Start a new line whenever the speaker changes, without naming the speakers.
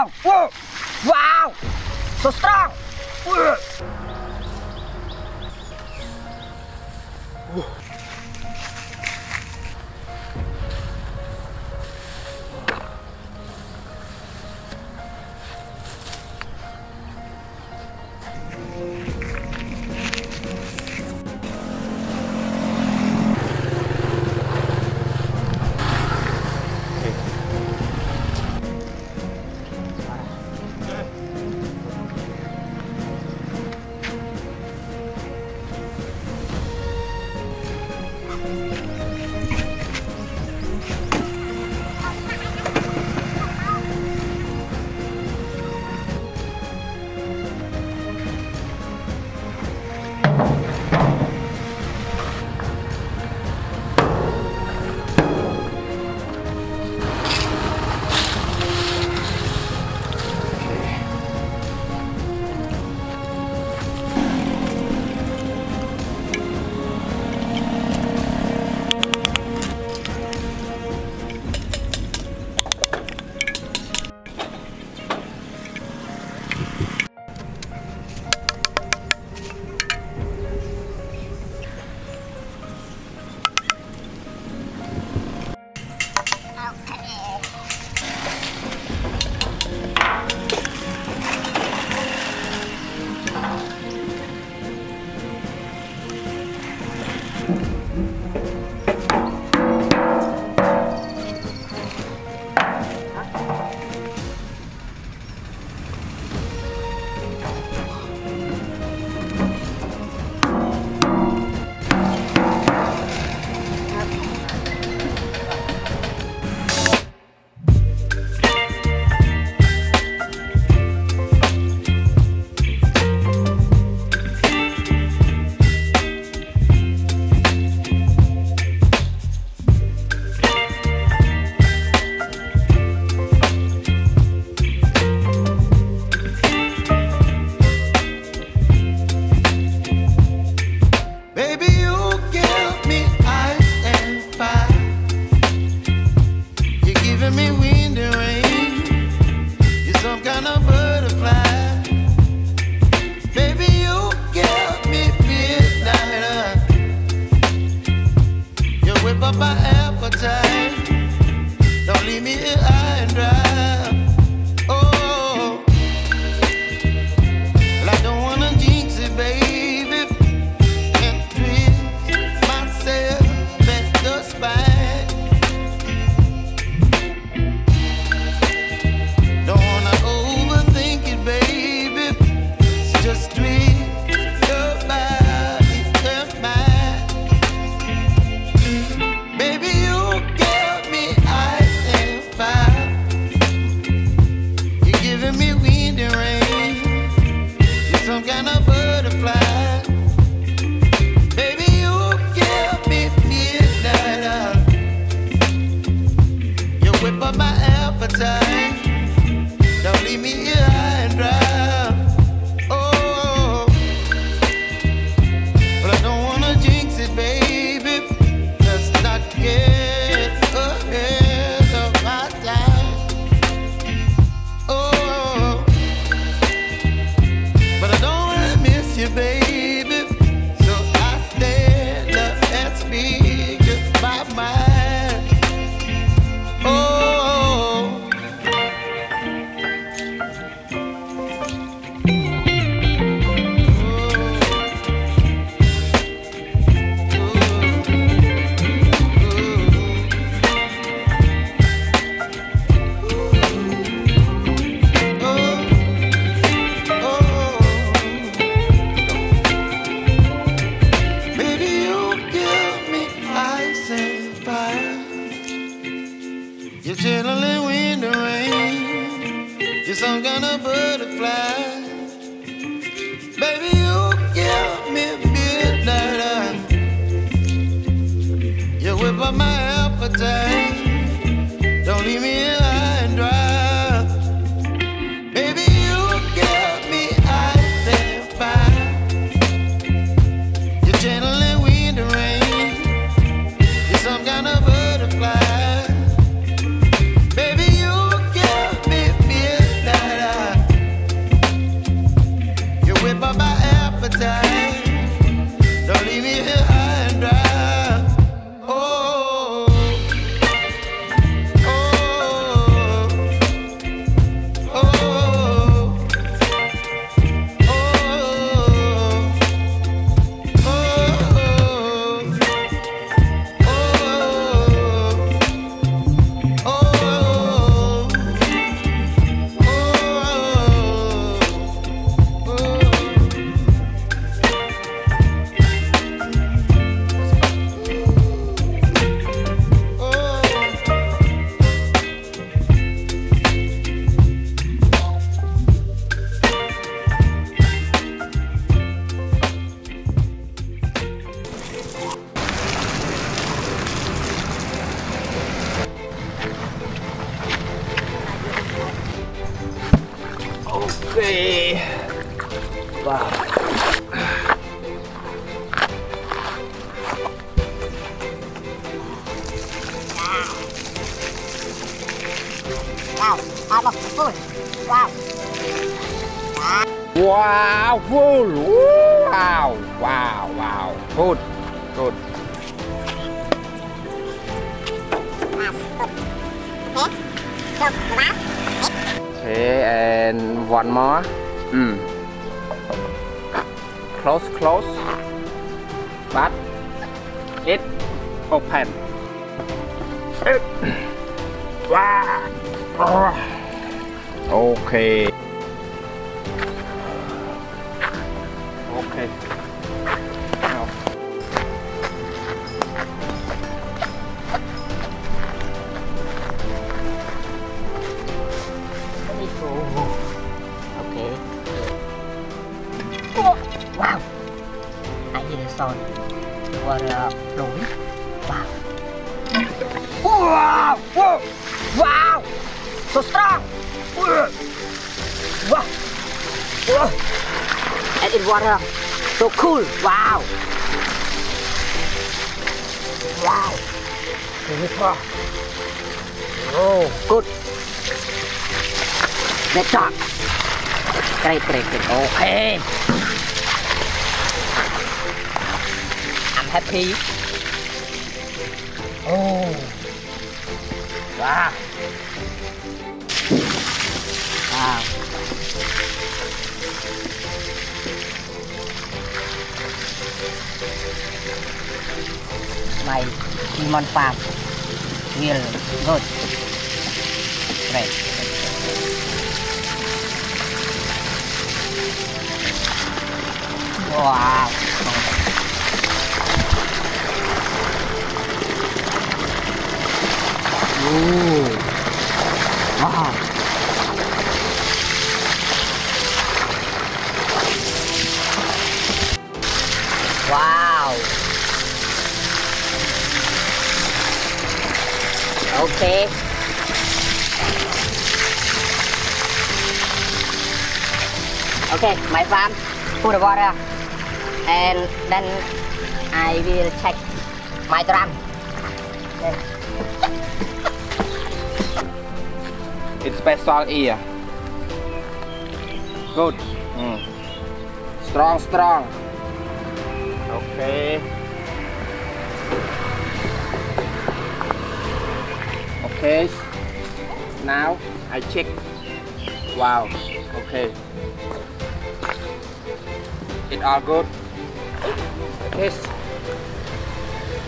Wow! Wow! So strong!
My appetite. Appetite. ว้าวว้าวว้าวฟูดว้าวว้าวฟูดว้าวว้าวว้าวฟูดฟูดว้าวฟูดเฮ้ยจบนะ
Okay, and one more. Mm. Close, close. But it open. It. Wow. Okay. Okay.
Wow! Wow!
So strong! Wow! Wow!
Water. So cool. Wow. Wow. Oh, good. Great job. Great, great, great. Okay. I'm happy.
Oh! ba
ba mày Simon Pham Will Good Great Wow. Okay. Okay, my farm, put the water, and then I will check my drum. Okay.
It's special ear. Good. Mm. Strong, strong. Okay. Okay. Now I check. Wow. Okay. It all good. Yes.